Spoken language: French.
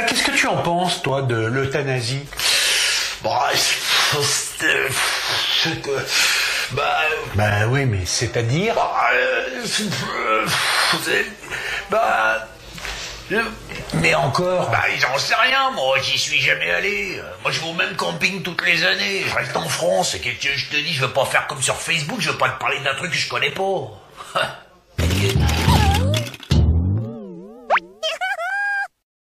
Qu'est-ce que tu en penses, toi, de l'euthanasie? Bah, bah, bah, oui, mais c'est-à-dire? Bah. Euh, bah euh, mais encore Bah, j'en sais rien, moi, j'y suis jamais allé. Moi, je vais au même camping toutes les années. Je reste en France. Et que je te dis, je veux pas faire comme sur Facebook, je veux pas te parler d'un truc que je connais pas.